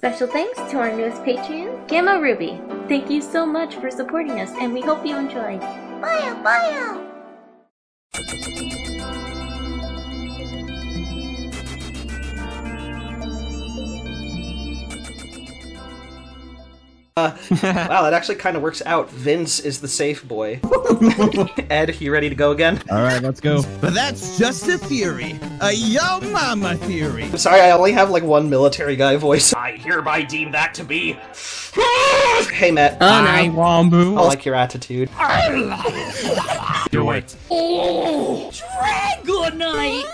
Special thanks to our newest Patreon, Gamma Ruby. Thank you so much for supporting us, and we hope you enjoy. Bye, bye. Uh, wow, that actually kind of works out. Vince is the safe boy. Ed, you ready to go again? All right, let's go. But that's just a theory. A yo mama theory. I'm sorry, I only have like one military guy voice. I hereby deem that to be. hey, Matt. Hi, Wambu. I like your attitude. Do it. Dragonite!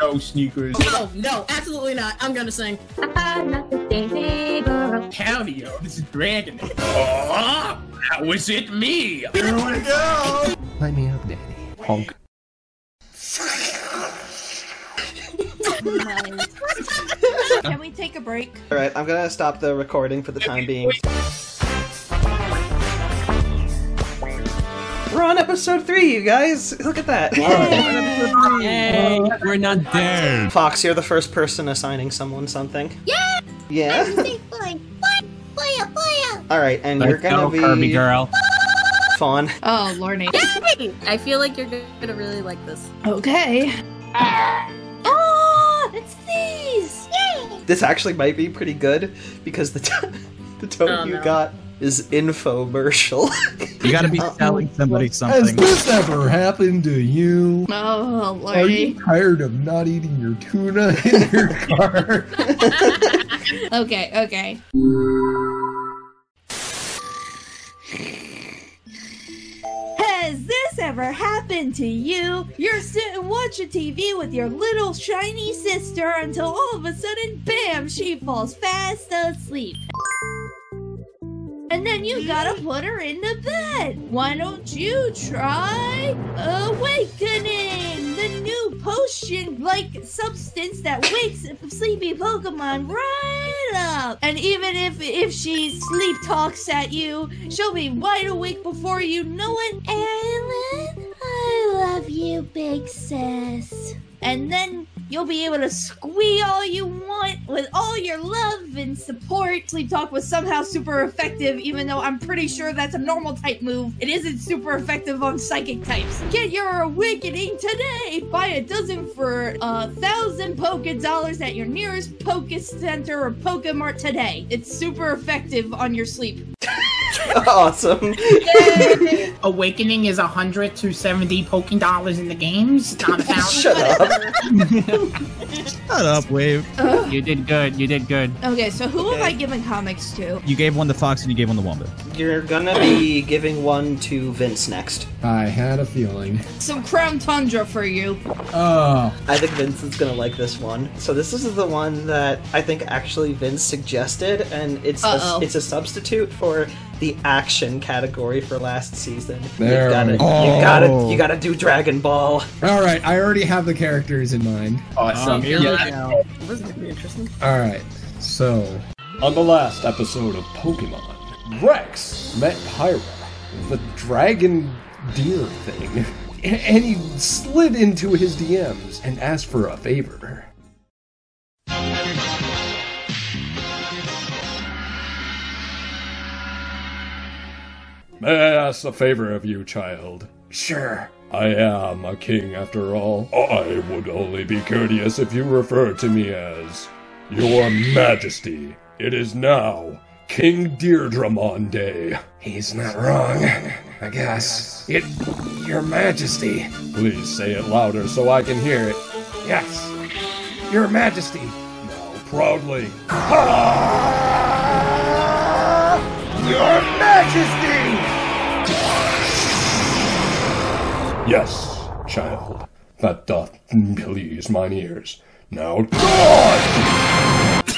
No sneakers. oh, no, absolutely not. I'm gonna sing. Howdy, yo, this is Dragon. Oh, how is it me? Here we go. Light me up, Daddy. Honk. Can we take a break? Alright, I'm gonna stop the recording for the time being. Episode 3, you guys! Look at that! Hey, we're not there. Fox, you're the first person assigning someone something. Yeah! Yeah? What? Playa, playa! Alright, and you're gonna go, be Kirby girl. Fawn. Oh, lordy. I feel like you're gonna really like this. Okay. Oh, it's these! Yay! This actually might be pretty good because the t- the tone Oh, you no. got is infomercial. You gotta be telling somebody something. Has something. this ever happened to you? Oh, Are you tired of not eating your tuna in your car? Okay, okay. Has this ever happened to you? You're sitting watching TV with your little shiny sister until all of a sudden, bam, she falls fast asleep. And then you gotta mm-hmm. put her in the bed. Why don't you try Awakening, the new potion-like substance that wakes sleepy Pokemon right up. And even if if she sleep talks at you, she'll be wide awake before you know it. Alan, I love you, big sis. And then you'll be able to squee all you want with all your love and support. Sleep Talk was somehow super effective, even though I'm pretty sure that's a normal type move. It isn't super effective on psychic types. Get your awakening today! Buy a dozen for a thousand Poke dollars at your nearest Poke Center or Pokemart today. It's super effective on your sleep. awesome. Awakening is 100 to 70 Poking dollars in the games. Not a. Shut up. Shut up, Wave. You did good. You did good. Okay, so who have I given comics to? You gave one to Fox and you gave one to Wombat. You're gonna be giving one to Vince next. I had a feeling. Some Crown Tundra for you. Oh, I think Vince is gonna like this one. So this is the one that I think actually Vince suggested, and it's a, Uh-oh. it's a substitute for the action category for last season. There you gotta, we go. you gotta, you gotta do Dragon Ball. all right. I already have the characters in mind. Awesome. Um, here we yeah. This is gonna be interesting. All right. So, on the last episode of Pokemon, Rex met Pyra, the dragon deer thing, and he slid into his DMs and asked for a favor. May I ask a favor of you, child? Sure. I am a king after all. I would only be courteous if you refer to me as Your Majesty. It is now King Deirdramon Day. He's not wrong, I guess. It, Your Majesty. Please say it louder so I can hear it. Yes, Your Majesty. Now proudly. Ah! Your Majesty! Yes, child, that doth please mine ears. Now, God!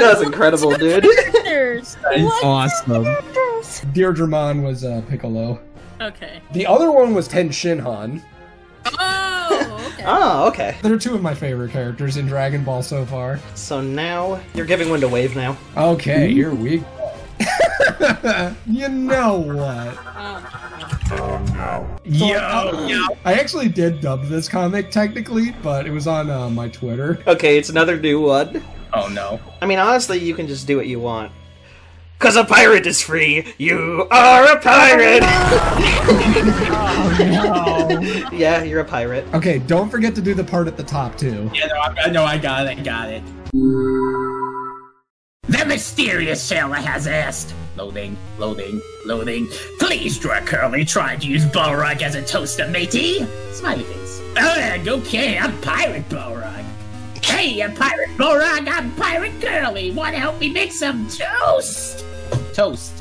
That was incredible, dude. There's. That's awesome. Deirdramon was uh, Piccolo. Okay. The other one was Ten Shinhan. Oh, Okay. Oh, okay. They're two of my favorite characters in Dragon Ball so far. So now you're giving one to Wave now. Okay, you're weak. you know what? Oh Yo, yo. I actually did dub this comic technically, but it was on uh, my Twitter. Okay, it's another new one. Oh no. I mean, honestly, you can just do what you want. Cause a pirate is free. You are a pirate. yeah, you're a pirate. Okay, don't forget to do the part at the top too. Yeah, no, I, I know, I got it, I got it. The mysterious sailor has asked. Loading, loading, loading. Please draw Curly trying to use Balrog as a toaster, matey. Smiley face. Ugh, okay, I'm Pirate Balrog. Hey, I'm Pirate Balrog, I'm Pirate Curly. Wanna help me make some toast? Toast.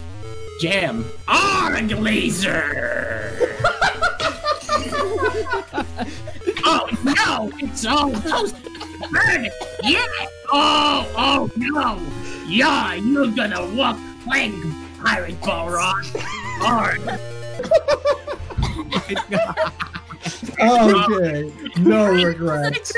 Jam. Arg laser! oh no! It's all toast! Burn it! Yeah! Oh, oh no! Yeah, you're gonna walk like Pirate Balrog! Arg! Okay, no regret.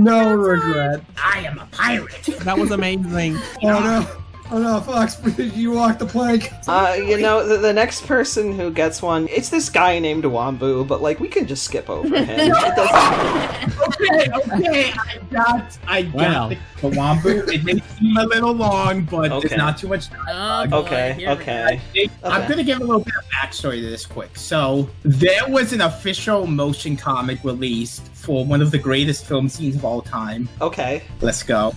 No regret. I am a pirate! That was amazing. Oh no. Oh no, Fox, you walk the plank. Uh, you know, the, the next person who gets one, it's this guy named Wambu, but like we can just skip over him. Okay, okay, I got, I got Wow. the, the Wambu. It may seem a little long, but Okay. there's not too much dialogue. Okay, here okay. I'm gonna give a little bit of backstory to this quick. So there was an official motion comic released for one of the greatest film scenes of all time. Okay. Let's go.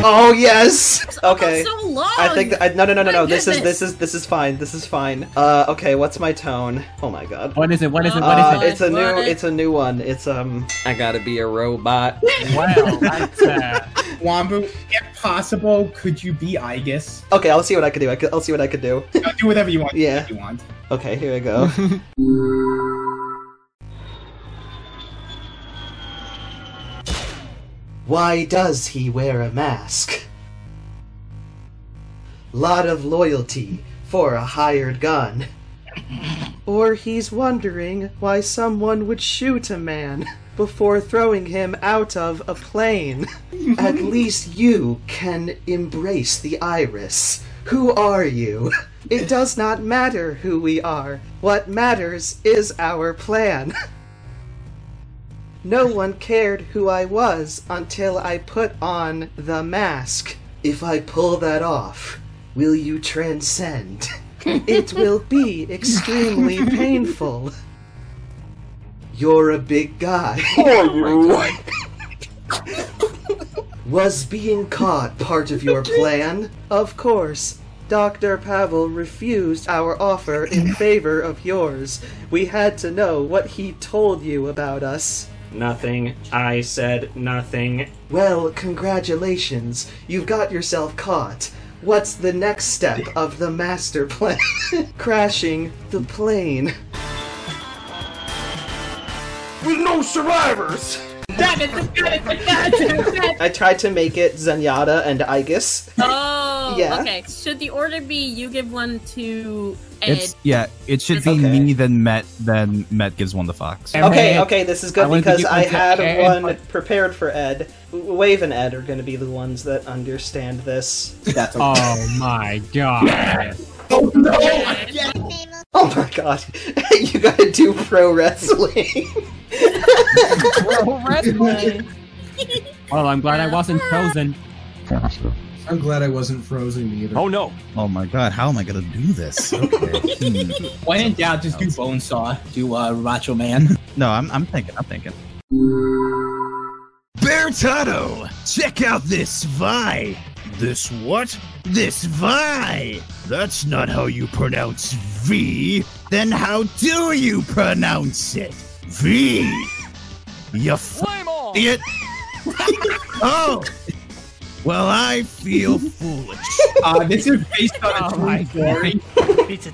Oh yes. Okay. so long. I think that, I, no no no no no. This is this is this is fine. This is fine. Uh, okay. What's my tone? Oh my god. What is it? What is it? What Uh, it? it's a new What? it's a new one. It's um I gotta be a robot. Wow, that's uh, Wambu, if possible, could you be Igus? Okay, I'll see what I can do. I could, I'll see what I could do. Do whatever you want. Yeah. You want. Okay, here we go. Why does he wear a mask? Lot of loyalty for a hired gun. Or he's wondering why someone would shoot a man before throwing him out of a plane. At least you can embrace the iris. Who are you? It does not matter who we are. What matters is our plan. No one cared who I was until I put on the mask. If I pull that off, will you transcend? It will be extremely painful. You're a big guy. Oh, was being caught part of your plan? Of course. Dr. Pavel refused our offer in favor of yours. We had to know what he told you about us. Nothing. I said nothing. Well, congratulations. You've got yourself caught. What's the next step of the master plan? Crashing the plane. With no survivors! I tried to make it Zenyatta and Igus. Oh, Yeah. okay. Should the order be you give one to Ed? it's yeah. It should be Okay. me, then Met, then Met gives one to Fox. Okay, okay, this is good wanted to because I had Ed, one prepared for Ed. Wave and Ed are going to be the ones that understand this. That's okay. Oh my god. Oh no! Oh my god, you gotta do pro wrestling. pro wrestling. Well, I'm glad I wasn't frozen. I'm glad I wasn't frozen either. Oh no. Oh my god, how am I gonna do this? Okay. Hmm. When in doubt, just do Bonesaw. Do uh, Macho Man. No, I'm, I'm thinking. I'm thinking. Beartato, check out this Vi. This what? This Vi. That's not how you pronounce V. Then how do you pronounce it? V. You f- idiot. oh. Well, I feel foolish. Uh, this is based on a Oh true my story. It's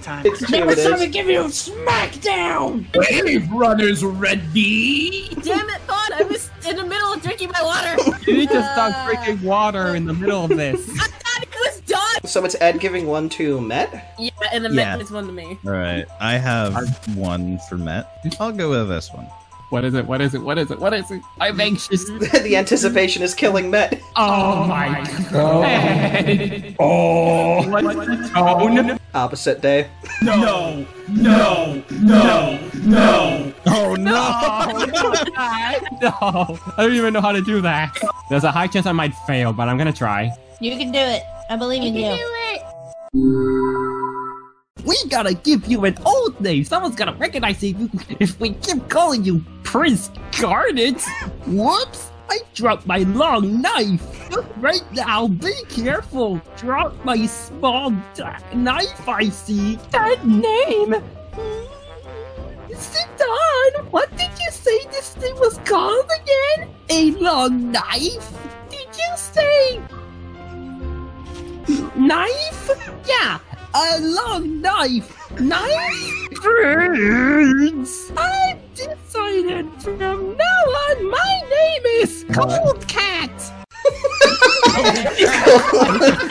true, it is. give you a smackdown. Wave runners ready. Damn it, Thought! I was in the middle of drinking my water. You need to stop Uh, drinking water in the middle of this. I thought it was done. So it's Ed giving one to Met? Yeah, and the Yeah. Met is one to me. All right, I have one for Met. I'll go with this one. What is it? What is it? What is it? What is it? I'm anxious. the anticipation is killing Met. Oh, oh my god. Oh, What the tone? Opposite day. No, no, no, no. Oh no! No, I don't even know how to do that. There's a high chance I might fail, but I'm gonna try. You can do it. I believe in you. We gotta give you an old name. Someone's gonna recognize you if we keep calling you Prince Garnet. Whoops! I dropped my long knife. Right now, be careful. Drop my small knife. I see that name. Sit down. What did you say this thing was called again? A long knife? Did you say? Knife? Yeah, a long knife. Knife? Prince! I've decided from now on my name is Cold Cat!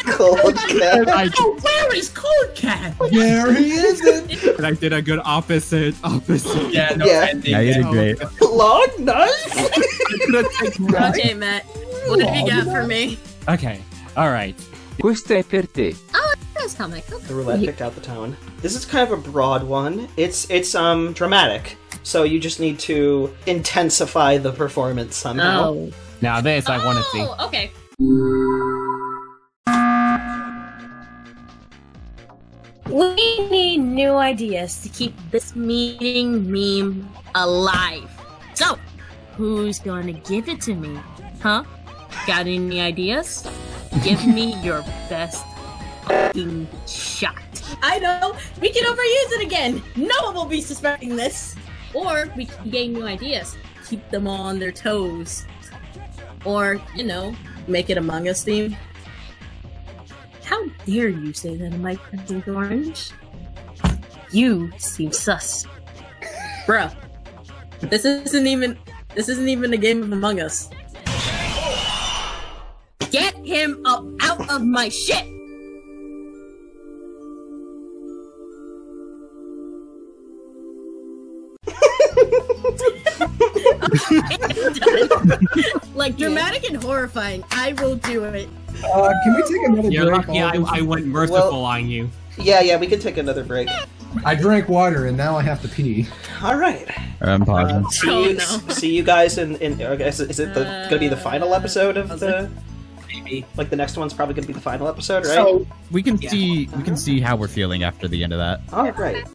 Cold cat. I, Oh, where is Cold Cat? There he isn't. and I did a good opposite, opposite. Yeah, no, Yeah. ending. Yeah, you did great. Long knife. Okay, Matt. What have you got for me? Okay, alright. Questo è per te. This comic. The roulette picked out the tone. This is kind of a broad one. It's it's um dramatic, so you just need to intensify the performance somehow. Oh. Now this I want to see. Oh, okay. We need new ideas to keep this meeting meme alive. So, who's gonna give it to me? Huh? Got any ideas? Give me your best fucking shot. I know. We can overuse it again. No one will be suspecting this. Or we can gain new ideas. Keep them all on their toes. Or, you know, make it Among Us theme. How dare you say that in my printing orange? You seem sus. Bruh. This isn't even this isn't even a game of Among Us. Get him up out of my shit! like dramatic and horrifying. I will do it. Uh, can we take another You're break? lucky I, I went merciful on you. Yeah, yeah, we can take another break. I drank water and now I have to pee. All right. I'm pausing. See Oh, you, no. see you guys in. in I guess is it the, gonna be the final episode of the? Maybe. Like the next one's probably gonna be the final episode, right? So, We can see we can see how we're feeling after the end of that. All right.